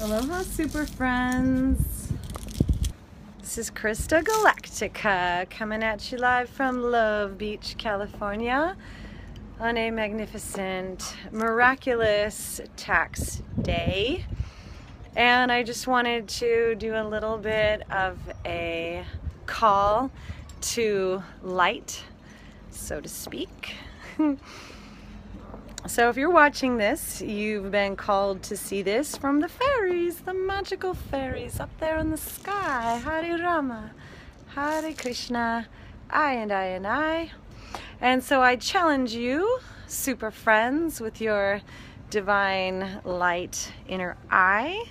Aloha, super friends. This is Christa Galactica coming at you live from Love Beach, California on a magnificent, miraculous tax day. And I just wanted to do a little bit of a call to light, so to speak. So if you're watching this, you've been called to see this from the fairies, the magical fairies up there in the sky. Hare Rama, Hare Krishna, I and I and I. And so I challenge you, super friends, with your divine light inner eye,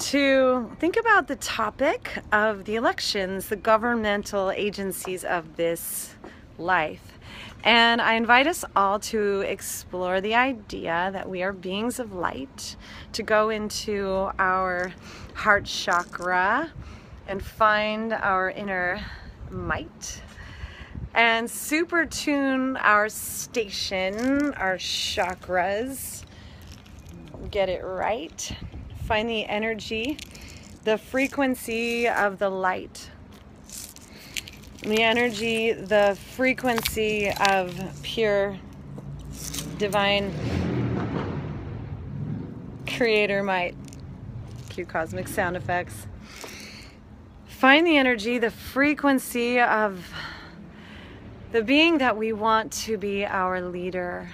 to think about the topic of the elections, the governmental agencies of this life. And I invite us all to explore the idea that we are beings of light, to go into our heart chakra and find our inner might and super tune our station, our chakras, get it right, find the energy, the frequency of the light the energy, the frequency of pure divine creator might. Cue cosmic sound effects. Find the energy, the frequency of the being that we want to be our leader.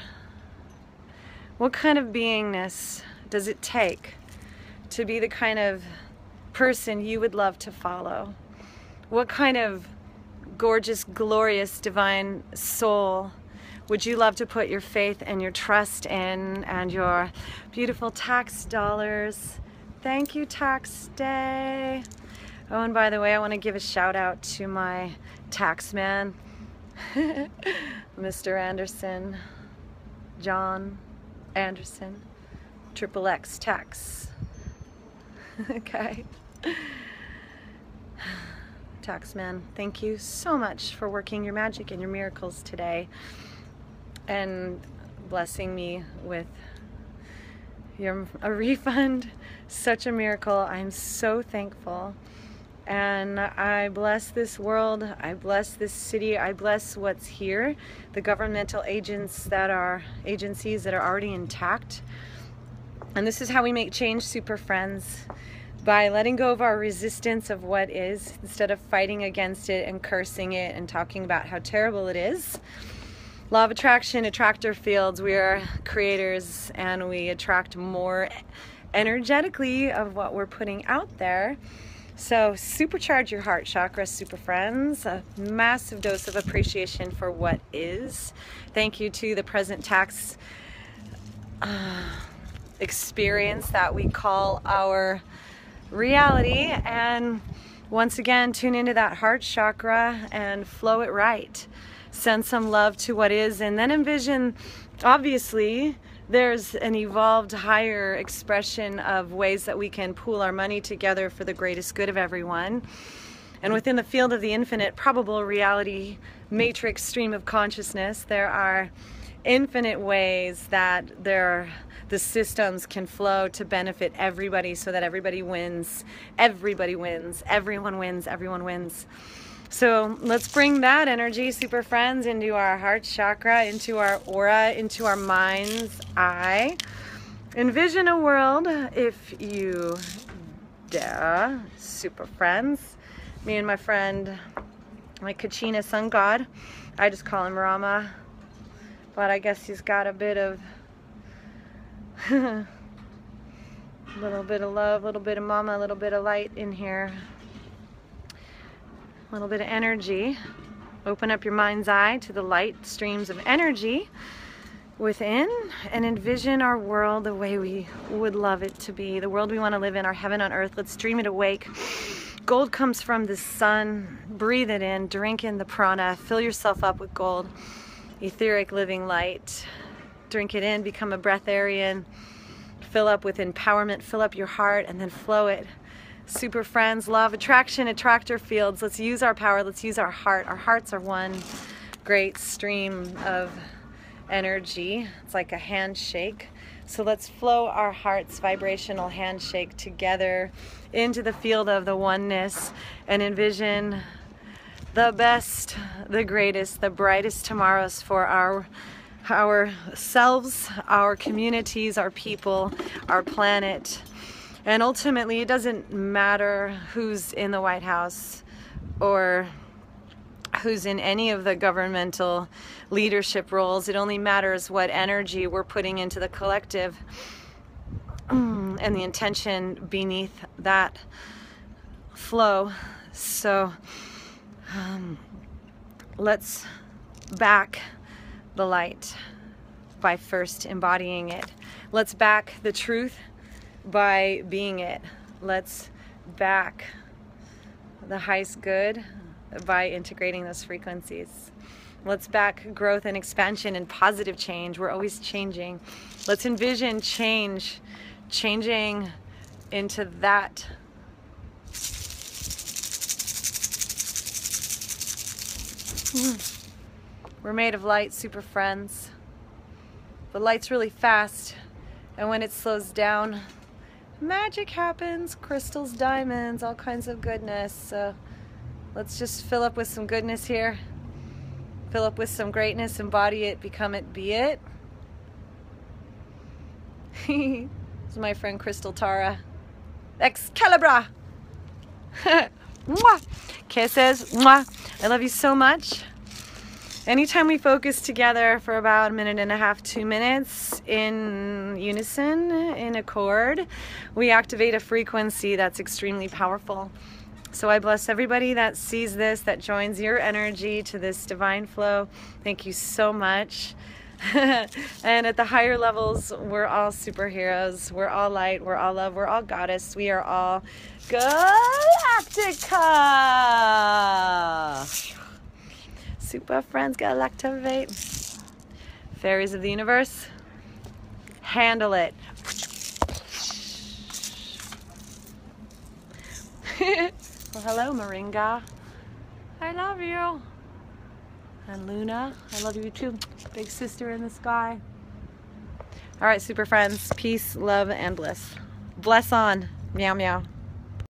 What kind of beingness does it take to be the kind of person you would love to follow? What kind of gorgeous, glorious, divine soul would you love to put your faith and your trust in and your beautiful tax dollars? Thank you, tax day. Oh, and by the way, I want to give a shout out to my tax man, Mr. Anderson, John Anderson, Triple X Tax. okay. Taxman, thank you so much for working your magic and your miracles today and blessing me with your a refund. Such a miracle. I'm so thankful. And I bless this world. I bless this city. I bless what's here. The governmental agents that are agencies that are already intact. And this is how we make change, super friends by letting go of our resistance of what is instead of fighting against it and cursing it and talking about how terrible it is. Law of attraction, attractor fields, we are creators and we attract more energetically of what we're putting out there. So, supercharge your heart chakra, super friends. A massive dose of appreciation for what is. Thank you to the present tax uh, experience that we call our reality and once again tune into that heart chakra and flow it right. Send some love to what is and then envision obviously there's an evolved higher expression of ways that we can pool our money together for the greatest good of everyone. And within the field of the infinite probable reality matrix stream of consciousness there are infinite ways that there the systems can flow to benefit everybody so that everybody wins. Everybody wins. Everyone wins. Everyone wins. So let's bring that energy, super friends, into our heart chakra, into our aura, into our mind's eye. Envision a world, if you dare, super friends. Me and my friend, my Kachina sun god, I just call him Rama, but I guess he's got a bit of a little bit of love, a little bit of mama, a little bit of light in here. A little bit of energy. Open up your mind's eye to the light streams of energy within and envision our world the way we would love it to be. The world we want to live in, our heaven on earth. Let's dream it awake. Gold comes from the sun. Breathe it in, drink in the prana, fill yourself up with gold. Etheric living light drink it in, become a breatharian, fill up with empowerment, fill up your heart, and then flow it. Super friends, law of attraction, attractor fields. Let's use our power, let's use our heart. Our hearts are one great stream of energy. It's like a handshake. So let's flow our heart's vibrational handshake together into the field of the oneness and envision the best, the greatest, the brightest tomorrows for our ourselves, our communities, our people, our planet. And ultimately, it doesn't matter who's in the White House or who's in any of the governmental leadership roles. It only matters what energy we're putting into the collective mm, and the intention beneath that flow. So um, let's back the light by first embodying it. Let's back the truth by being it. Let's back the highest good by integrating those frequencies. Let's back growth and expansion and positive change. We're always changing. Let's envision change, changing into that. We're made of light, super friends. But light's really fast, and when it slows down, magic happens crystals, diamonds, all kinds of goodness. So let's just fill up with some goodness here. Fill up with some greatness, embody it, become it, be it. this is my friend Crystal Tara. Excalibur! Mwah! Kisses. Mwah! I love you so much. Anytime we focus together for about a minute and a half, two minutes in unison, in accord, we activate a frequency that's extremely powerful. So I bless everybody that sees this, that joins your energy to this divine flow. Thank you so much. and at the higher levels, we're all superheroes. We're all light. We're all love. We're all goddess. We are all Galactica. Super friends gotta Galactivate. Fairies of the universe, handle it. well, hello, Moringa. I love you. And Luna, I love you too. Big sister in the sky. All right, super friends. Peace, love, and bliss. Bless on. Meow, meow.